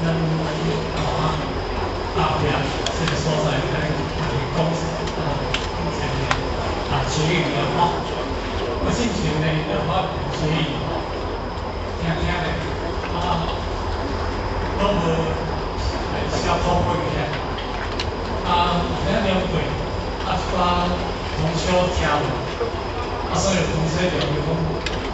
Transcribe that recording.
咱咱个头啊，阿爸这个所在，公司啊，公司啊，主语个吼，我先前呢，就我主语吼，听听嘞，啊，拢无来小讨论个，啊，咱两辈，啊，是讲从小听，啊，所以从小就会讲。